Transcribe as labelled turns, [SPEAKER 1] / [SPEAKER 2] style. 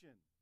[SPEAKER 1] Question.